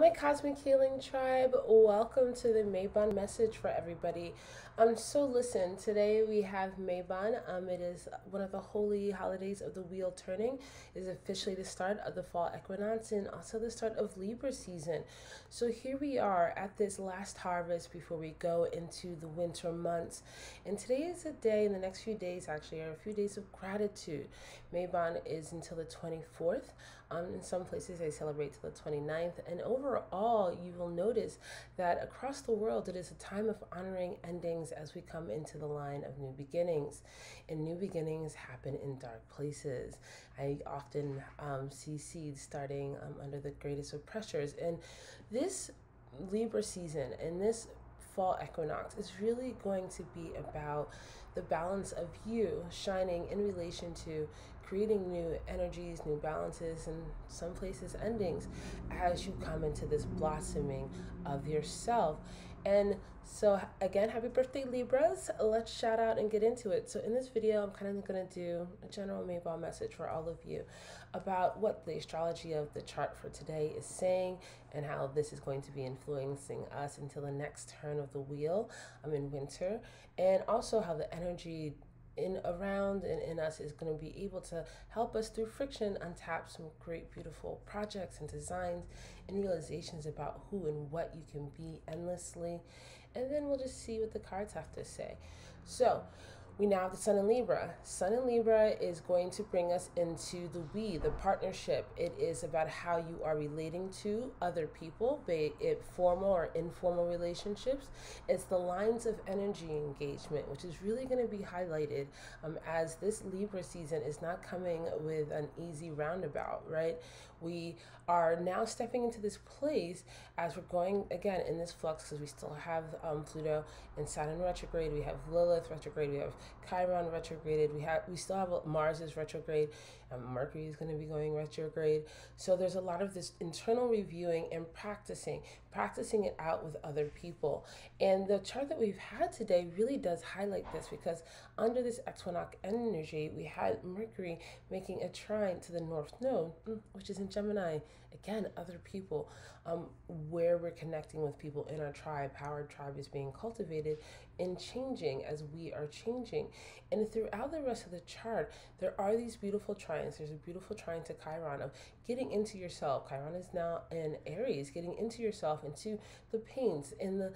my Cosmic Healing Tribe. Welcome to the Mabon message for everybody. Um, so listen, today we have Mabon. Um, it is one of the holy holidays of the wheel turning. It is officially the start of the fall equinox and also the start of Libra season. So here we are at this last harvest before we go into the winter months. And today is a day, in the next few days actually, are a few days of gratitude. Mabon is until the 24th. Um, in some places they celebrate till the 29th. And overall, you will notice that across the world, it is a time of honoring endings as we come into the line of new beginnings. And new beginnings happen in dark places. I often um, see seeds starting um, under the greatest of pressures. And this Libra season and this fall equinox is really going to be about the balance of you shining in relation to creating new energies, new balances, and some places endings as you come into this blossoming of yourself. And so, again, happy birthday, Libras. Let's shout out and get into it. So, in this video, I'm kind of going to do a general Mabon message for all of you about what the astrology of the chart for today is saying and how this is going to be influencing us until the next turn of the wheel I'm in winter, and also how the energy in around and in us is going to be able to help us through friction untap some great beautiful projects and designs and realizations about who and what you can be endlessly. And then we'll just see what the cards have to say. So we now have the Sun in Libra. Sun in Libra is going to bring us into the we, the partnership. It is about how you are relating to other people, be it formal or informal relationships. It's the lines of energy engagement, which is really going to be highlighted um, as this Libra season is not coming with an easy roundabout, right? We are now stepping into this place as we're going again in this flux because we still have um, Pluto and Saturn retrograde. We have Lilith retrograde. We have Chiron retrograded. We have we still have Mars is retrograde. and Mercury is going to be going retrograde. So there's a lot of this internal reviewing and practicing, practicing it out with other people. And the chart that we've had today really does highlight this because under this equinox energy, we had Mercury making a trine to the North Node, mm, which is in Gemini. Again, other people, um, where we're connecting with people in our tribe, how our tribe is being cultivated and changing as we are changing. And throughout the rest of the chart, there are these beautiful trines. There's a beautiful trine to Chiron of getting into yourself. Chiron is now in Aries, getting into yourself, into the pains, in the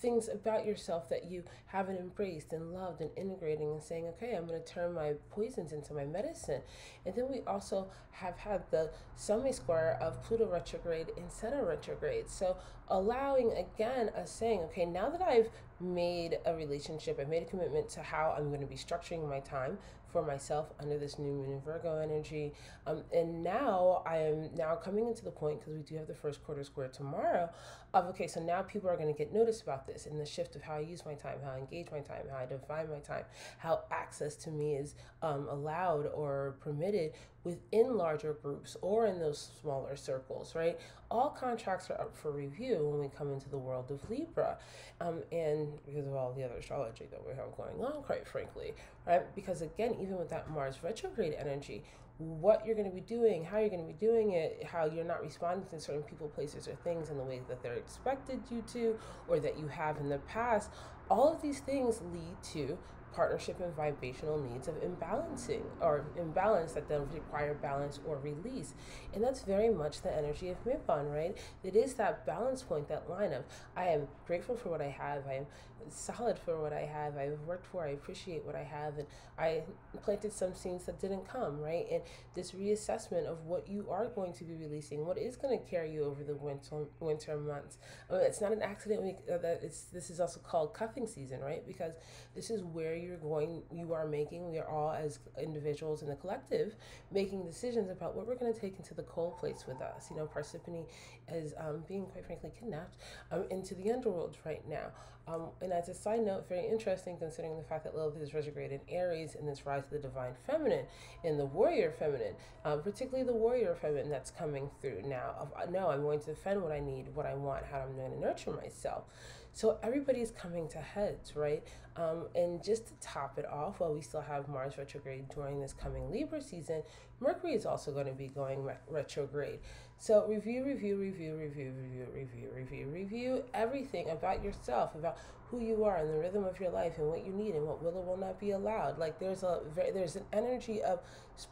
things about yourself that you haven't embraced and loved and integrating and saying, okay, I'm going to turn my poisons into my medicine. And then we also have had the semi square of Pluto retrograde and Saturn retrograde. So allowing again us saying, okay, now that I've made a relationship, I've made a commitment to how I'm going to be structuring my time for myself under this new moon in Virgo energy. Um, and now I am now coming into the point because we do have the first quarter square tomorrow of okay, so now people are going to get noticed about this and the shift of how I use my time, how I engage my time, how I define my time, how access to me is um, allowed or permitted within larger groups or in those smaller circles, right? All contracts are up for review when we come into the world of Libra. Um, and because of all the other astrology that we have going on, quite frankly, right? Because again, even with that Mars retrograde energy, what you're going to be doing, how you're going to be doing it, how you're not responding to certain people, places, or things in the ways that they're expected you to, or that you have in the past, all of these things lead to partnership and vibrational needs of imbalancing or imbalance that then require balance or release. And that's very much the energy of Mabon, right? It is that balance point, that line of I am grateful for what I have, I am solid for what I have, I've worked for, I appreciate what I have, and I planted some seeds that didn't come, right? And this reassessment of what you are going to be releasing, what is going to carry you over the winter winter months. I mean, it's not an accident we, uh, that it's this is also called cuffing season, right? Because this is where you're going, you are making, we are all as individuals in the collective making decisions about what we're going to take into the cold place with us. You know, Persephone is um, being, quite frankly, kidnapped um, into the underworld right now. Um, and as a side note, very interesting considering the fact that Lilith is retrograde in Aries in this rise of the divine feminine, in the warrior feminine, um, particularly the warrior feminine that's coming through now. Of uh, no, I'm going to defend what I need, what I want, how I'm going to nurture myself. So everybody's coming to heads, right? Um, and just to top it off, while we still have Mars retrograde during this coming Libra season, Mercury is also going to be going re- retrograde. So review, review, review, review, review, review, review, review everything about yourself, about who you are and the rhythm of your life and what you need and what will or will not be allowed. Like there's a there's an energy of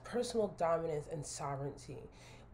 personal dominance and sovereignty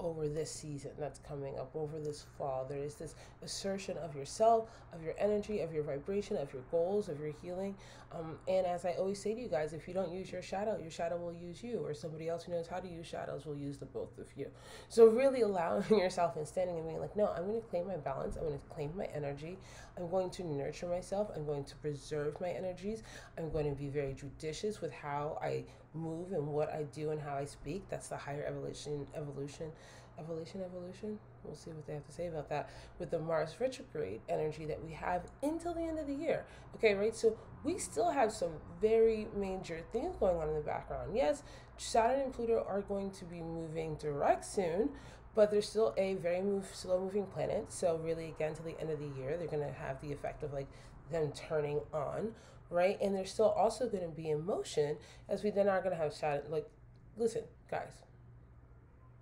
over this season that's coming up, over this fall. There is this assertion of yourself, of your energy, of your vibration, of your goals, of your healing. Um, and as I always say to you guys, if you don't use your shadow, your shadow will use you, or somebody else who knows how to use shadows will use the both of you. So, really allowing yourself and standing and being like, no, I'm going to claim my balance, I'm going to claim my energy, I'm going to nurture myself, I'm going to preserve my energies, I'm going to be very judicious with how I move and what I do and how I speak. That's the higher evolution, evolution, evolution, evolution. We'll see what they have to say about that with the Mars retrograde energy that we have until the end of the year. Okay, right? So we still have some very major things going on in the background. Yes, Saturn and Pluto are going to be moving direct soon, but they're still a very move, slow moving planet. So really, again, to the end of the year, they're going to have the effect of like them turning on right? And they're still also going to be in motion as we then are going to have shot. Like, listen, guys,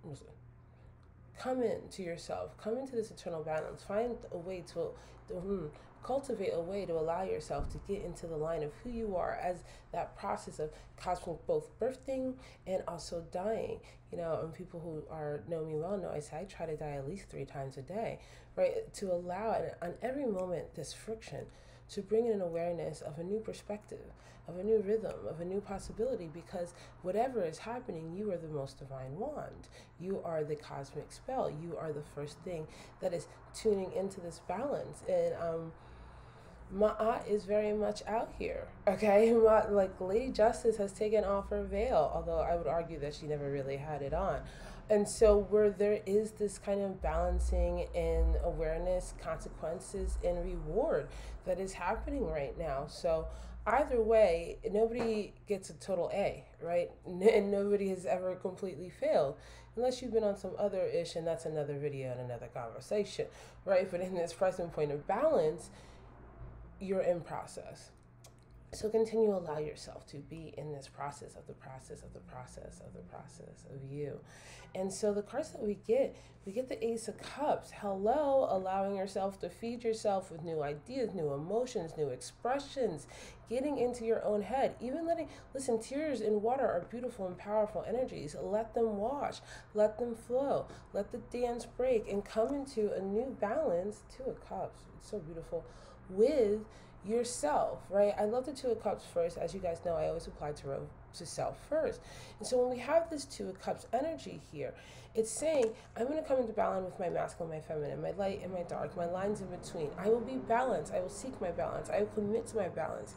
listen. Come into yourself. Come into this eternal balance. Find a way to, to hmm, cultivate a way to allow yourself to get into the line of who you are as that process of cosmic both birthing and also dying. You know, and people who are know me well know I say I try to die at least three times a day, right? To allow and on every moment this friction to bring in an awareness of a new perspective, of a new rhythm, of a new possibility, because whatever is happening, you are the most divine wand. You are the cosmic spell. You are the first thing that is tuning into this balance. And um, Ma'at is very much out here. Okay, Ma, like Lady Justice has taken off her veil, although I would argue that she never really had it on. And so, where there is this kind of balancing in awareness, consequences, and reward that is happening right now. So, either way, nobody gets a total A, right? And nobody has ever completely failed unless you've been on some other ish, and that's another video and another conversation, right? But in this present point of balance, you're in process. So continue allow yourself to be in this process of the process of the process of the process of you. And so the cards that we get, we get the Ace of Cups. Hello, allowing yourself to feed yourself with new ideas, new emotions, new expressions, getting into your own head. Even letting, listen, tears in water are beautiful and powerful energies. Let them wash, let them flow, let the dance break and come into a new balance. Two of Cups, it's so beautiful, with yourself, right? I love the Two of Cups first. As you guys know, I always apply to to self first. And so when we have this Two of Cups energy here, it's saying, I'm going to come into balance with my masculine, my feminine, my light and my dark, my lines in between. I will be balanced. I will seek my balance. I will commit to my balance.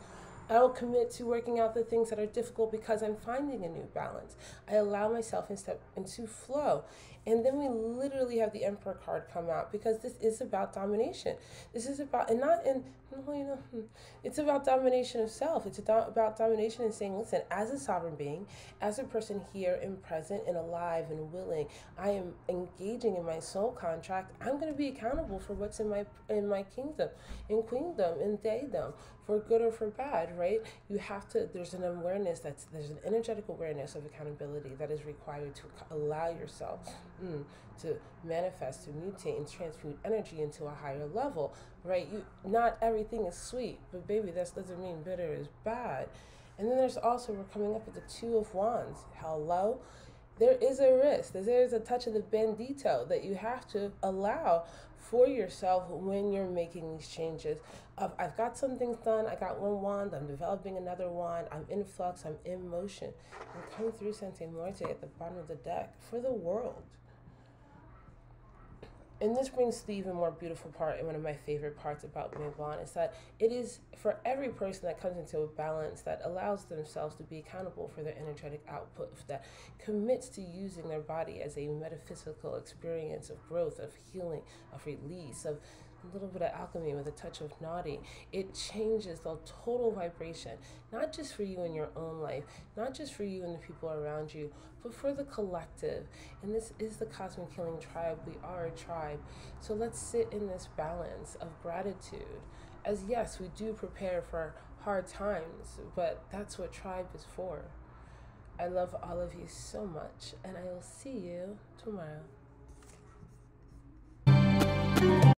I will commit to working out the things that are difficult because I'm finding a new balance. I allow myself in step into flow. And then we literally have the Emperor card come out because this is about domination. This is about, and not in, you know, hmm, it's about domination of self. It's about, about domination and saying, listen, as a sovereign being, as a person here and present and alive and willing, I am engaging in my soul contract. I'm going to be accountable for what's in my in my kingdom, in queendom, in daydom, for good or for bad, right? You have to. There's an awareness that's there's an energetic awareness of accountability that is required to allow yourself mm, to manifest, to mutate, and transmute energy into a higher level, right? You not everything is sweet, but baby, that doesn't mean bitter is bad. And then there's also we're coming up with the two of wands. Hello, there is a risk. There is a touch of the bendito that you have to allow for yourself when you're making these changes. Of I've got some things done. I got one wand. I'm developing another wand. I'm in flux. I'm in motion. And come through Santa Muerte at the bottom of the deck for the world and this brings to the even more beautiful part and one of my favorite parts about Mabon is that it is for every person that comes into a balance that allows themselves to be accountable for their energetic output, that commits to using their body as a metaphysical experience of growth, of healing, of release, of a little bit of alchemy with a touch of Nadi, it changes the total vibration, not just for you in your own life, not just for you and the people around you, but for the collective. And this is the Cosmic Healing Tribe. We are a tribe. So let's sit in this balance of gratitude as yes, we do prepare for hard times, but that's what tribe is for. I love all of you so much, and I will see you tomorrow.